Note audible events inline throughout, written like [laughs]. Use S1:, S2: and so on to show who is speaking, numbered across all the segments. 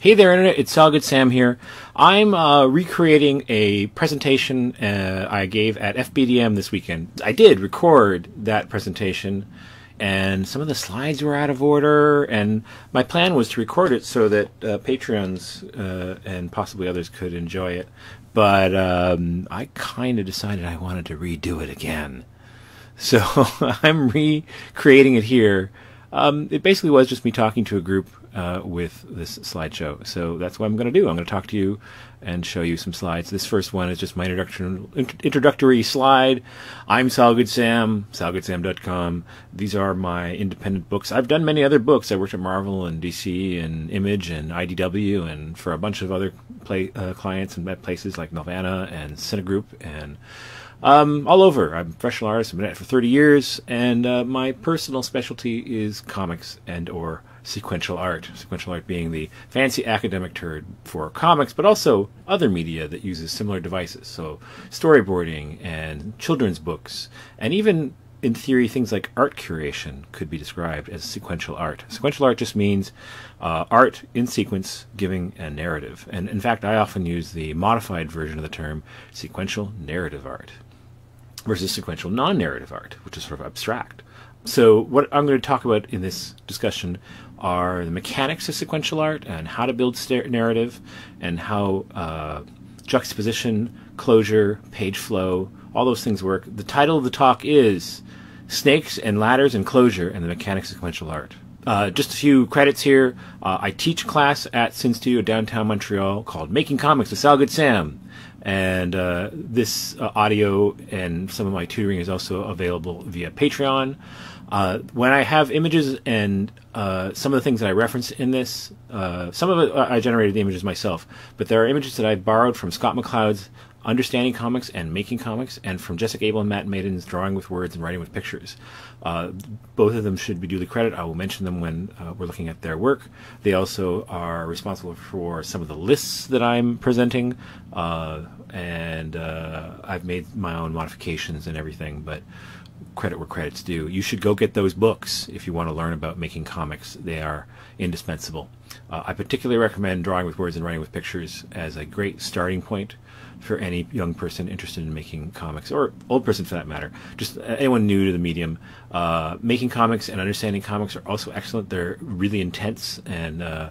S1: Hey there, Internet. It's Salgood Sam here. I'm uh, recreating a presentation uh, I gave at FBDM this weekend. I did record that presentation, and some of the slides were out of order, and my plan was to record it so that uh, Patreons uh, and possibly others could enjoy it. But um, I kind of decided I wanted to redo it again. [laughs] So [laughs] I'm recreating it here. Um, it basically was just me talking to a group uh, with this slideshow. So that's what I'm going to do. I'm going to talk to you and show you some slides. This first one is just my introduction, introductory slide. I'm Salgood Sam, salgoodsam.com. These are my independent books. I've done many other books. I worked at Marvel and DC and Image and IDW and for a bunch of other play, uh, clients and places like Nelvana and Cinegroup and um, all over. I'm a professional artist. I've been at it for 30 years, and uh, my personal specialty is comics and or sequential art. Sequential art being the fancy academic term for comics, but also other media that uses similar devices. So storyboarding and children's books, and even in theory, things like art curation could be described as sequential art. Sequential art just means uh, art in sequence giving a narrative. And in fact, I often use the modified version of the term sequential narrative art versus sequential non narrative art, which is sort of abstract. So, what I'm going to talk about in this discussion are the mechanics of sequential art and how to build narrative and how uh, juxtaposition, closure, page flow, all those things work. The title of the talk is Snakes and Ladders and Closure and the Mechanics of Sequential Art. Uh, just a few credits here. Uh, I teach class at Syn Studio downtown Montreal called Making Comics with Salgood Sam. And uh, this uh, audio and some of my tutoring is also available via Patreon. Uh, when I have images and uh, some of the things that I reference in this, uh, some of it uh, I generated the images myself, but there are images that I borrowed from Scott McCloud's Understanding Comics and Making Comics, and from Jessica Abel and Matt Madden's Drawing with Words and Writing with Pictures. Uh, both of them should be duly credited. I will mention them when uh, we're looking at their work. They also are responsible for some of the lists that I'm presenting, and I've made my own modifications and everything, but credit where credit's due. You should go get those books if you want to learn about making comics. They are indispensable. Uh, I particularly recommend Drawing with Words and Writing with Pictures as a great starting point for any young person interested in making comics, or old person for that matter. Just anyone new to the medium. Uh, making comics and understanding comics are also excellent. They're really intense and uh,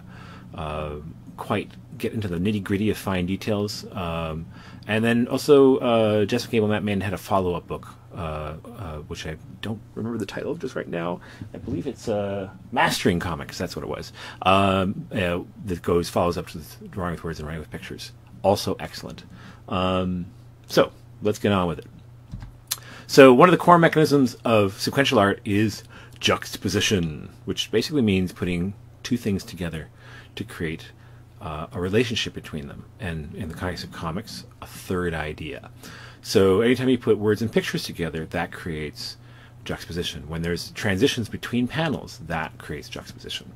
S1: uh quite get into the nitty gritty of fine details. Um, and then also, uh, Jessica Abel Matt Madden had a follow up book uh, uh, which I don't remember the title of just right now. I believe it's uh, Mastering Comics. That's what it was. Um, uh, that goes follows up to drawing with words and writing with pictures. Also excellent. Um, so let's get on with it. So one of the core mechanisms of sequential art is juxtaposition, which basically means putting two things together to create uh, a relationship between them, and in the case of comics, a third idea. So anytime you put words and pictures together, that creates juxtaposition. When there's transitions between panels, that creates juxtaposition.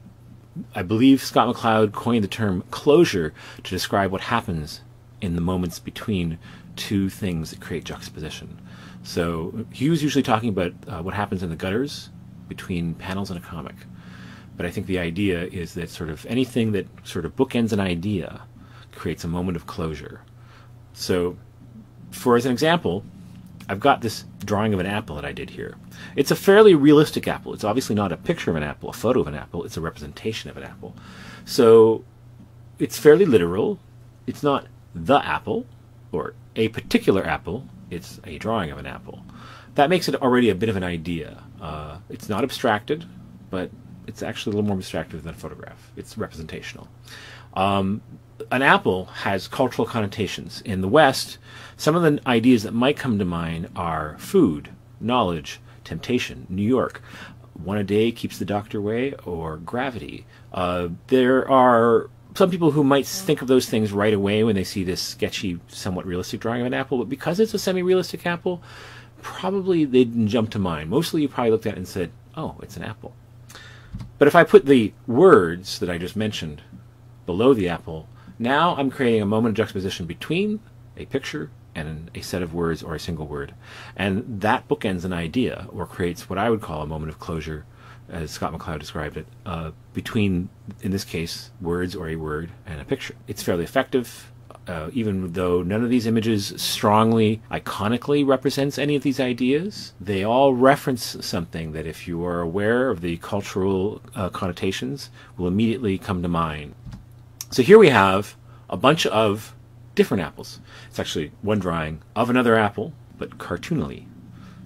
S1: I believe Scott McCloud coined the term closure to describe what happens in the moments between two things that create juxtaposition. So he was usually talking about uh, what happens in the gutters between panels in a comic. But I think the idea is that sort of anything that sort of bookends an idea creates a moment of closure. So for as an example, I've got this drawing of an apple that I did here. It's a fairly realistic apple. It's obviously not a picture of an apple, a photo of an apple. It's a representation of an apple. So it's fairly literal. It's not the apple or a particular apple. It's a drawing of an apple. That makes it already a bit of an idea. Uh, it's not abstracted, but it's actually a little more abstracted than a photograph. It's representational. Um, an apple has cultural connotations. In the West, some of the ideas that might come to mind are food, knowledge, temptation, New York. One a day keeps the doctor away, or gravity. Uh, there are some people who might think of those things right away when they see this sketchy, somewhat realistic drawing of an apple, but because it's a semi realistic apple, probably they didn't jump to mind. Mostly you probably looked at it and said, oh, it's an apple. But if I put the words that I just mentioned below the apple, now I'm creating a moment of juxtaposition between a picture and a set of words or a single word. And that bookends an idea or creates what I would call a moment of closure as Scott McCloud described it, uh, between, in this case, words or a word and a picture. It's fairly effective. Uh, even though none of these images strongly, iconically represents any of these ideas, they all reference something that, if you are aware of the cultural uh, connotations, will immediately come to mind. So here we have a bunch of different apples. It's actually one drawing of another apple, but cartoonily.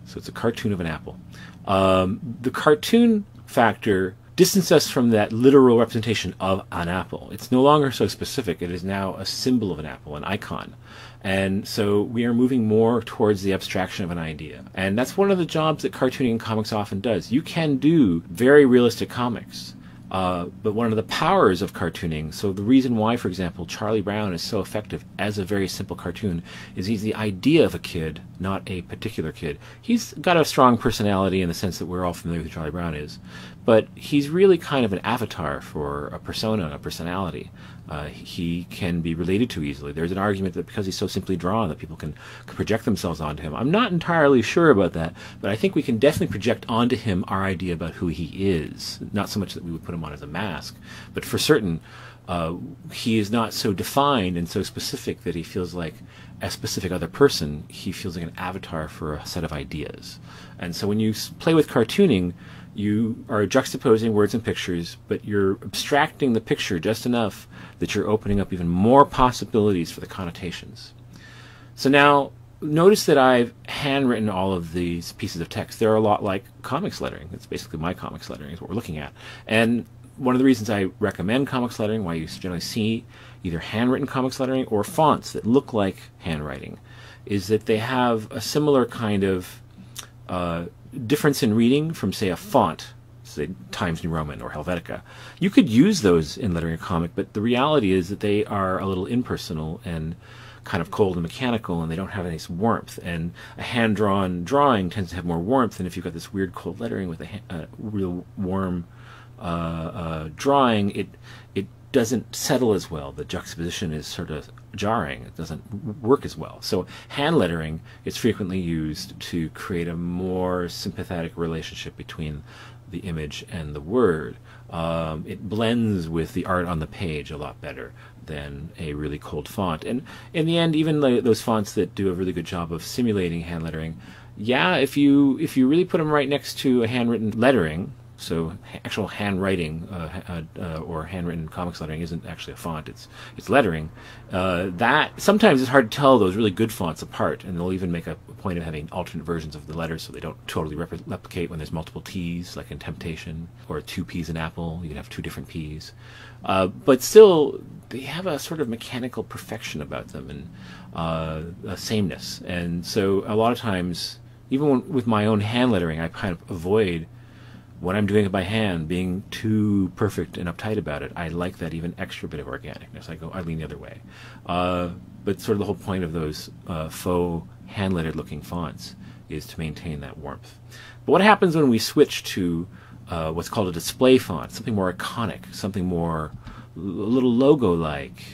S1: So it's a cartoon of an apple. Um, the cartoon factor distances us from that literal representation of an apple. It's no longer so specific. It is now a symbol of an apple, an icon. And so we are moving more towards the abstraction of an idea. And that's one of the jobs that cartooning in comics often does. You can do very realistic comics uh, but one of the powers of cartooning, so the reason why, for example, Charlie Brown is so effective as a very simple cartoon is he's the idea of a kid, not a particular kid. He's got a strong personality in the sense that we're all familiar with who Charlie Brown is, but he's really kind of an avatar for a persona, a personality. Uh, he can be related to easily. There's an argument that because he's so simply drawn that people can, can project themselves onto him. I'm not entirely sure about that, but I think we can definitely project onto him our idea about who he is. Not so much that we would put him on as a mask, but for certain, uh, he is not so defined and so specific that he feels like a specific other person. He feels like an avatar for a set of ideas. And so when you play with cartooning, you are juxtaposing words and pictures, but you're abstracting the picture just enough that you're opening up even more possibilities for the connotations. So now, notice that I've handwritten all of these pieces of text. They're a lot like comics lettering. It's basically my comics lettering is what we're looking at. And one of the reasons I recommend comics lettering, why you generally see either handwritten comics lettering or fonts that look like handwriting, is that they have a similar kind of uh, difference in reading from, say, a font, say Times New Roman or Helvetica. You could use those in lettering a comic, but the reality is that they are a little impersonal and kind of cold and mechanical, and they don't have any warmth. And a hand drawn drawing tends to have more warmth than if you've got this weird cold lettering with a, a real warm uh, uh, drawing. It it doesn't settle as well. The juxtaposition is sort of jarring. It doesn't work as well. So hand lettering is frequently used to create a more sympathetic relationship between the image and the word. Um, it blends with the art on the page a lot better than a really cold font. And in the end, even the, those fonts that do a really good job of simulating hand lettering, yeah, if you if you really put them right next to a handwritten lettering, so actual handwriting uh, uh, or handwritten comics lettering isn't actually a font; it's it's lettering. Uh, that sometimes it's hard to tell those really good fonts apart, and they'll even make a point of having alternate versions of the letters so they don't totally rep- replicate when there's multiple T's, like in Temptation, or two P's in Apple. You can have two different P's, uh, but still they have a sort of mechanical perfection about them and uh, a sameness. And so a lot of times, even when, with my own hand lettering, I kind of avoid when I'm doing by hand, being too perfect and uptight about it, I like that even extra bit of organicness. I go, I lean the other way. Uh, but sort of the whole point of those uh, faux hand lettered looking fonts is to maintain that warmth. But what happens when we switch to uh, what's called a display font, something more iconic, something more a little logo like?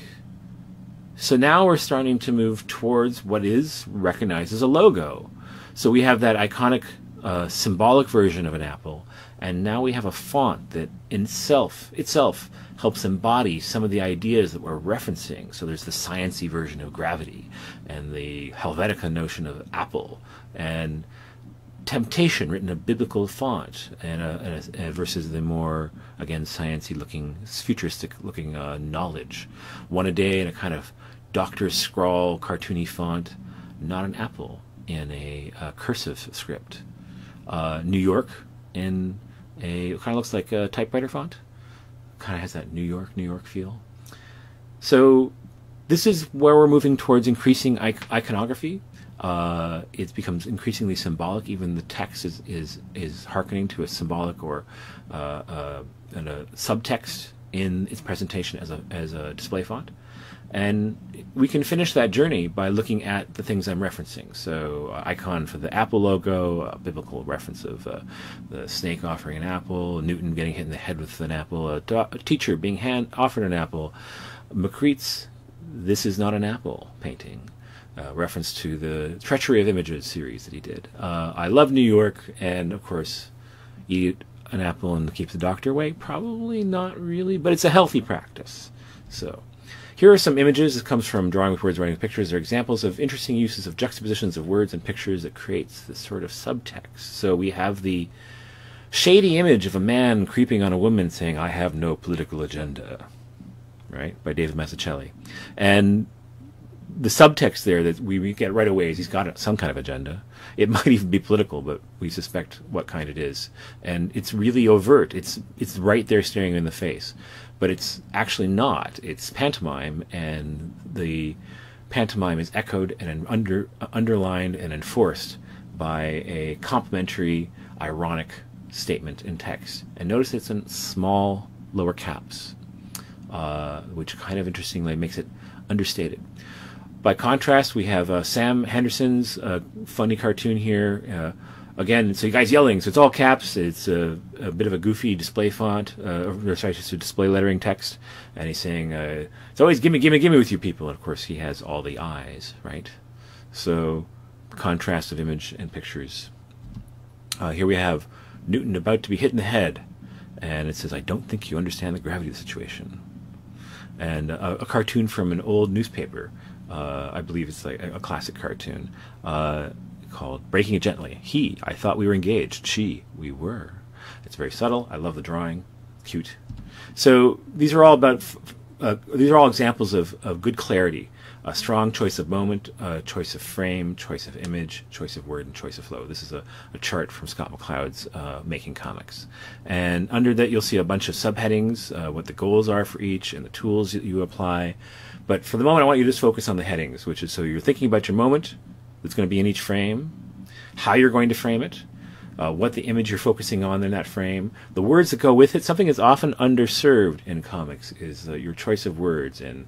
S1: So now we're starting to move towards what is recognized as a logo. So we have that iconic uh, symbolic version of an apple and now we have a font that in itself itself helps embody some of the ideas that we're referencing. So there's the sciency version of gravity, and the Helvetica notion of apple, and temptation written in a biblical font, and, a, and a, versus the more again sciency looking, futuristic looking uh, knowledge. One a day in a kind of doctor scrawl cartoony font, not an apple in a, a cursive script. Uh, New York in a it kind of looks like a typewriter font. Kind of has that New York, New York feel. So this is where we're moving towards increasing iconography. Uh, it becomes increasingly symbolic. Even the text is is is harkening to a symbolic or uh, uh, a subtext in its presentation as a as a display font. And we can finish that journey by looking at the things I'm referencing. So, uh, icon for the Apple logo, biblical reference of uh, the snake offering an apple, Newton getting hit in the head with an apple, a, do- a teacher being hand- offered an apple, Magritte's This Is Not an Apple painting. Uh, reference to the Treachery of Images series that he did. Uh, I love New York, and of course, eat an apple and keep the doctor away? Probably not really, but it's a healthy practice. So, here are some images. This comes from Drawing with Words, Writing with Pictures. They're examples of interesting uses of juxtapositions of words and pictures that creates this sort of subtext. So we have the shady image of a man creeping on a woman saying, I have no political agenda, right, by David Mazzucchelli. And the subtext there that we get right away is he's got some kind of agenda. It [laughs] might even be political, but we suspect what kind it is. And it's really overt. It's it's right there staring you in the face. But it's actually not. It's pantomime, and the pantomime is echoed and under, underlined and enforced by a complimentary, ironic statement in text. And notice it's in small lower caps, uh, which kind of interestingly makes it understated. By contrast, we have uh, Sam Henderson's uh, funny cartoon here. Uh, again, so you guys yelling, so it's all caps. It's a, a bit of a goofy display font, uh, or sorry, just a display lettering text. And he's saying, uh, it's always gimme, gimme, gimme with you people. And of course, he has all the eyes, right? So, contrast of image and pictures. here we have Newton about to be hit in the head, and it says, "I don't think you understand the gravity of the situation." And a, a cartoon from an old newspaper, uh, I believe it's like a, classic cartoon, uh, called "Breaking It Gently." He, I thought we were engaged. She, we were. It's very subtle. I love the drawing. Cute. So these are all about. Uh, these are all examples of, of good clarity a strong choice of moment, uh, choice of frame, choice of image, choice of word, and choice of flow. This is a, a chart from Scott McCloud's uh, Making Comics. And under that, you'll see a bunch of subheadings, uh, what the goals are for each, and the tools that you apply. But for the moment, I want you to just focus on the headings, which is so you're thinking about your moment that's going to be in each frame, how you're going to frame it, uh, what the image you're focusing on in that frame, the words that go with it. Something that's often underserved in comics is uh, your choice of words and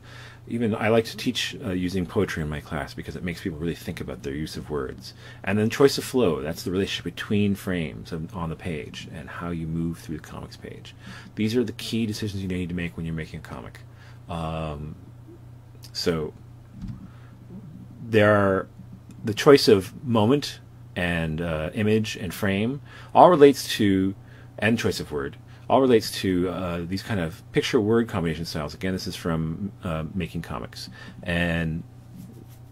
S1: even I like to teach uh, using poetry in my class because it makes people really think about their use of words. And then choice of flow, that's the relationship between frames on the page and how you move through the comics page. These are the key decisions you need to make when you're making a comic. Um, so there are the choice of moment and uh, image and frame all relates to and choice of word all relates to uh, these kind of picture word combination styles. Again, this is from uh, Making Comics. And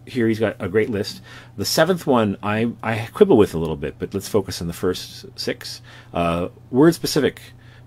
S1: here he's got a great list. The seventh one I, I quibble with a little bit, but let's focus on the first six. Uh, word specific.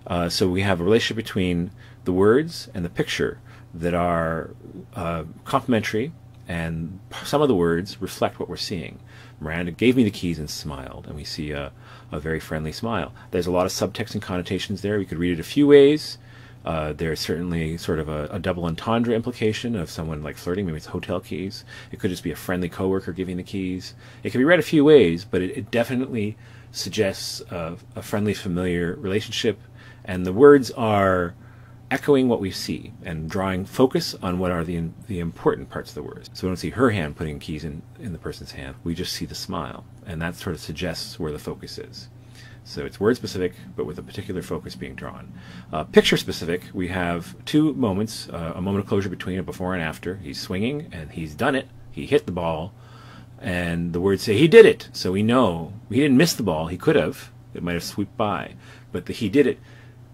S1: Uh, so we have a relationship between the words and the picture that are uh, complementary, and some of the words reflect what we're seeing. Miranda gave me the keys and smiled, and we see a, a very friendly smile. There's a lot of subtext and connotations there. We could read it a few ways. Uh, there's certainly sort of a, a, double entendre implication of someone like flirting. Maybe it's hotel keys. It could just be a friendly coworker giving the keys. It can be read a few ways, but it, it definitely suggests a, a friendly, familiar relationship. And the words are echoing what we see and drawing focus on what are the the important parts of the words. So we don't see her hand putting keys in, in the person's hand. We just see the smile. And that sort of suggests where the focus is. So it's word specific, but with a particular focus being drawn. Uh, picture specific, we have two moments uh, a moment of closure between a before and after. He's swinging and he's done it. He hit the ball. And the words say he did it. So we know he didn't miss the ball. He could have. It might have swooped by. But the he did it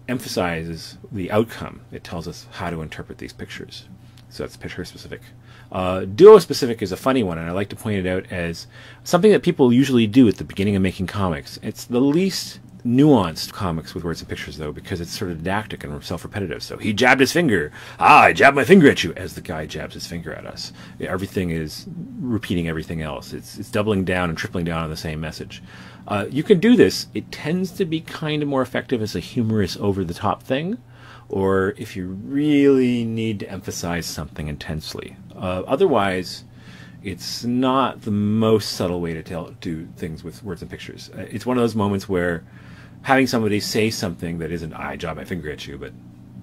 S1: emphasizes the outcome. It tells us how to interpret these pictures. So that's picture specific. Uh, duo specific is a funny one, and I like to point it out as something that people usually do at the beginning of making comics. It's the least nuanced comics with words and pictures, though, because it's sort of didactic and self-repetitive. So he jabbed his finger. Ah, I jabbed my finger at you, as the guy jabs his finger at us. Everything is repeating everything else. It's it's doubling down and tripling down on the same message. Uh, you can do this. It tends to be kind of more effective as a humorous, over-the-top thing, or if you really need to emphasize something intensely. Uh, otherwise it's not the most subtle way to tell do things with words and pictures. Uh, it's one of those moments where having somebody say something that isn't I jab my finger at you, but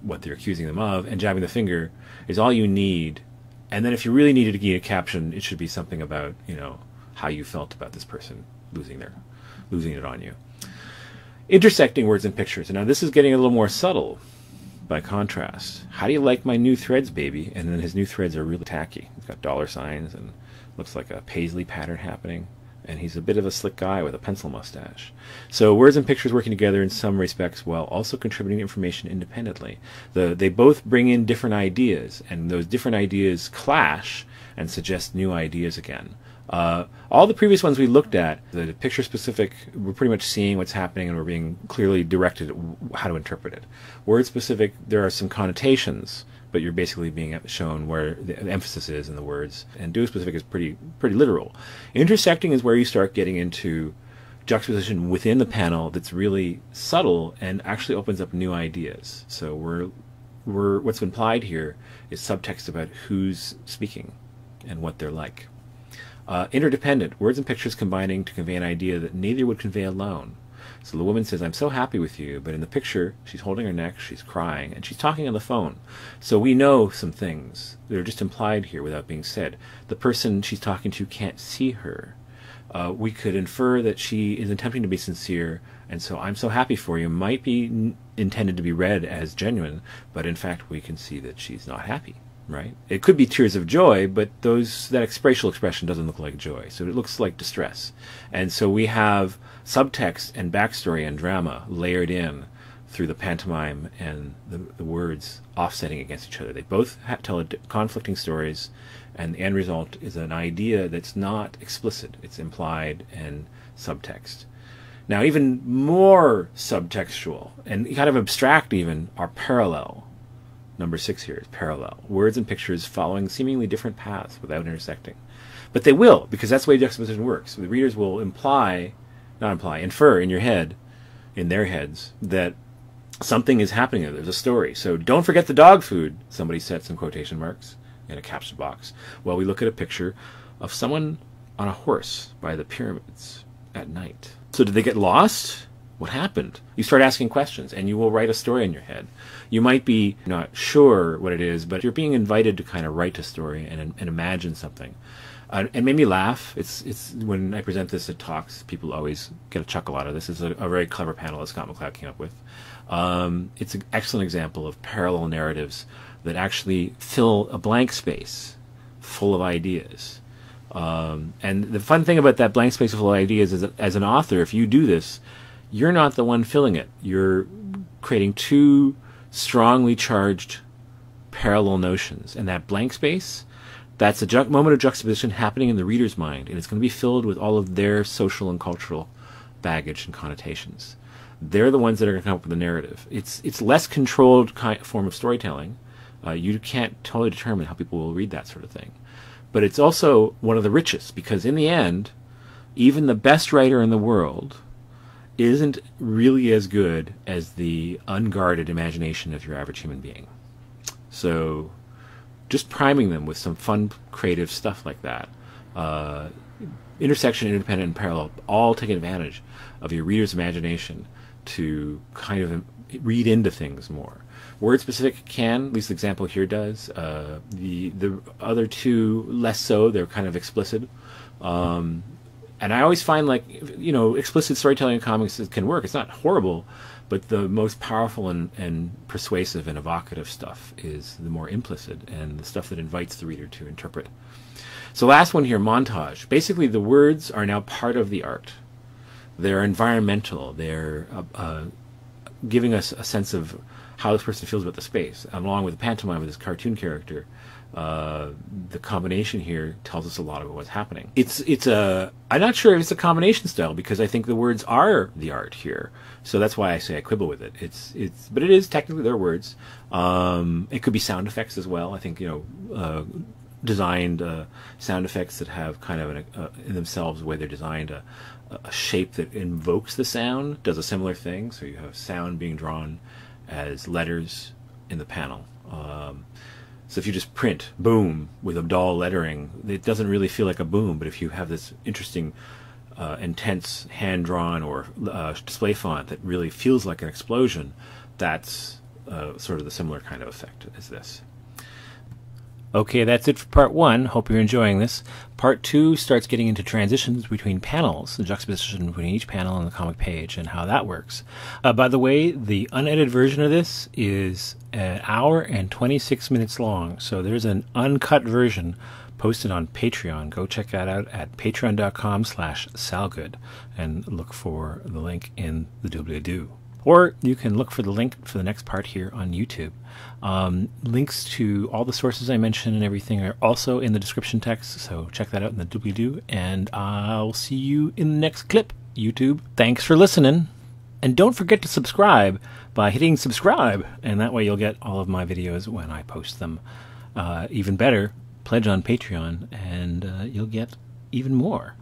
S1: what they're accusing them of, and jabbing the finger is all you need. And then if you really needed to get a caption, it should be something about you know how you felt about this person losing their losing it on you. Intersecting words and pictures. And now this is getting a little more subtle by contrast. How do you like my new threads, baby? And then his new threads are really tacky. He's got dollar signs and looks like a paisley pattern happening. And he's a bit of a slick guy with a pencil mustache. So words and pictures working together in some respects while also contributing information independently. The, they both bring in different ideas, and those different ideas clash and suggest new ideas again. Uh, all the previous ones we looked at, the picture specific, we're pretty much seeing what's happening and we're being clearly directed how to interpret it. Word specific, there are some connotations but you're basically being shown where the emphasis is in the words. And duo specific is pretty pretty literal. Intersecting is where you start getting into juxtaposition within the panel that's really subtle and actually opens up new ideas. So we're we're what's implied here is subtext about who's speaking and what they're like. Uh, interdependent words and pictures combining to convey an idea that neither would convey alone. So the woman says, I'm so happy with you. But in the picture, she's holding her neck, she's crying, and she's talking on the phone. So we know some things that are just implied here without being said. The person she's talking to can't see her. Uh, we could infer that she is attempting to be sincere, and so I'm so happy for you might be n- intended to be read as genuine, but in fact we can see that she's not happy right? It could be tears of joy, but those that facial expression doesn't look like joy, so it looks like distress. And so we have subtext and backstory and drama layered in through the pantomime and the, the words offsetting against each other. They both tell conflicting stories, and the end result is an idea that's not explicit; it's implied and subtext. Now, even more subtextual and kind of abstract, even, are parallel Number six here is parallel. Words and pictures following seemingly different paths without intersecting. But they will, because that's the way juxtaposition works. The readers will imply, not imply, infer in your head, in their heads, that something is happening there. There's a story. So don't forget the dog food, somebody said some quotation marks in a caption box. while we look at a picture of someone on a horse by the pyramids at night. So did they get lost? What happened? You start asking questions and you will write a story in your head. You might be not sure what it is, but you're being invited to kind of write a story and, and imagine something. Uh, it made me laugh. It's it's when I present this at talks, people always get a chuckle out of this. It's a, a very clever panel that Scott McCloud came up with. Um, it's an excellent example of parallel narratives that actually fill a blank space full of ideas. Um, and the fun thing about that blank space full of ideas is that as an author, if you do this, you're not the one filling it. You're creating two strongly charged parallel notions. And that blank space, that's a ju- moment of juxtaposition happening in the reader's mind, and it's going to be filled with all of their social and cultural baggage and connotations. They're the ones that are going to come up with the narrative. It's it's less controlled form of storytelling. Uh, you can't totally determine how people will read that sort of thing, but it's also one of the richest because in the end, even the best writer in the world isn't really as good as the unguarded imagination of your average human being. So, just priming them with some fun, creative stuff like that. Uh, intersection, independent, and parallel, all take advantage of your reader's imagination to kind of read into things more. Word specific can, at least the example here does. Uh, the the other two less so. They're kind of explicit. Um, and I always find like you know explicit storytelling in comics can work. It's not horrible, but the most powerful and, and persuasive and evocative stuff is the more implicit and the stuff that invites the reader to interpret. So last one here, montage. Basically, the words are now part of the art. They're environmental. They're uh, uh, giving us a sense of how this person feels about the space, along with the pantomime with this cartoon character uh, the combination here tells us a lot about what's happening. It's it's a I'm not sure if it's a combination style because I think the words are the art here. So that's why I say I quibble with it. It's it's but it is technically their words. Um, it could be sound effects as well. I think you know uh, designed uh, sound effects that have kind of an, uh, in themselves the way they're designed a, a shape that invokes the sound does a similar thing. So you have sound being drawn as letters in the panel. Um, so if you just print boom with a Abdal lettering, it doesn't really feel like a boom. But if you have this interesting, uh, intense hand drawn or uh, display font that really feels like an explosion, that's uh, sort of the similar kind of effect as this. Okay, that's it for part one. Hope you're enjoying this. Part two starts getting into transitions between panels, the juxtaposition between each panel and the comic page, and how that works. Uh, by the way, the unedited version of this is an hour and 26 minutes long, so there's an uncut version posted on Patreon. Go check that out at patreon.com slash salgood and look for the link in the doobly-doo. Or you can look for the link for the next part here on YouTube. Um, links to all the sources I mentioned and everything are also in the description text, so check that out in the doobly doo. And I'll see you in the next clip, YouTube. Thanks for listening. And don't forget to subscribe by hitting subscribe, and that way you'll get all of my videos when I post them. Uh, even better, pledge on Patreon, and uh, you'll get even more.